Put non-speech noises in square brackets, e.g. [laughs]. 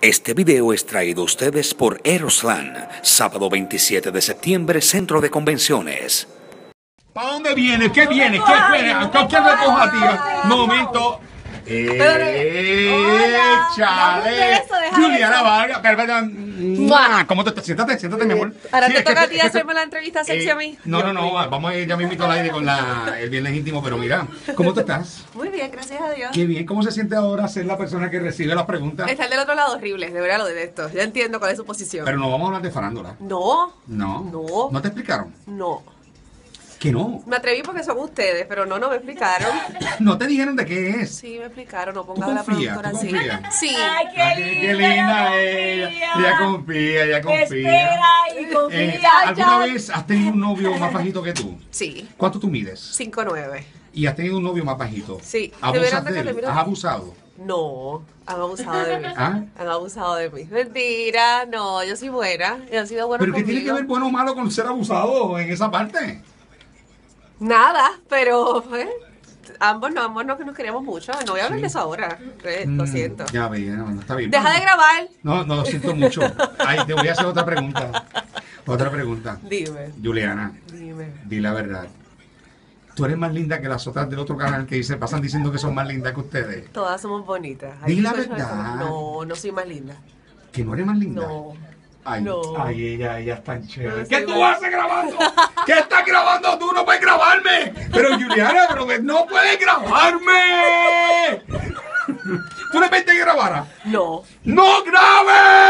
Este video es traído a ustedes por Eroslan, sábado 27 de septiembre, Centro de Convenciones. ¿Para dónde viene? ¿Qué viene? ¿Qué viene? ¿Qué quién recoja, tía? Momento. ¡Échale! Juliana Vargas, perdón. ¿Cómo te estás? Siéntate, siéntate, mi amor. Ahora Sí, te toca a te- ti hacerme te- la entrevista sexy a mí. Eh, No, no, no, vamos a ir ya mismito al aire con la, el viernes íntimo, pero mira, ¿cómo tú estás? Muy bien, gracias a Dios. Qué bien, ¿cómo se siente ahora ser la persona que recibe las preguntas? Estar del otro lado horrible, de verdad lo detesto. Ya entiendo cuál es su posición. Pero no vamos a hablar de farándula. No, No. No. ¿No te explicaron? no. Que no. Me atreví porque son ustedes, pero no, no me explicaron. [laughs] No te dijeron de qué es. Sí, me explicaron, no ¿Tú pongas a la productora ¿Tú así. Sí. Ay, qué Ah, linda, qué linda ella ella. confía. Ella confía. Espera y confía. Eh, ya. ¿Alguna vez has tenido un novio más bajito que tú? Sí. ¿Cuánto tú mides? 5-9. Y has tenido un novio más bajito. Sí. ¿Abusas de él? ¿Has abusado? No, han abusado de mí. [laughs] ¿Ah? Han abusado de mí. Mentira, no, yo soy buena. He sido buena ¿Pero qué tiene que ver bueno o malo con ser abusado en esa parte? Nada, pero pues, ambos no, ambos no que nos queríamos mucho. No voy a hablar de eso ahora. eh, Lo Mm, siento. Ya ve, no, no, está bien. Deja de grabar. No, no, lo siento mucho. [laughs] Ay, te voy a hacer otra pregunta. Otra pregunta. Dime, Juliana, dime. di la verdad. Tú eres más linda que las otras del otro canal que se pasan diciendo que son más lindas que ustedes. Todas somos bonitas. Di la verdad. No, no soy más linda. ¿Que no eres más linda? No. Ay, No. ay, ella, ella es tan chévere. No ¿Qué tú haces grabando? ¿Qué estás grabando? Tú no puedes grabarme. Pero que no puedes grabarme. ¿Tú le pediste que grabara? No. ¡No grabes!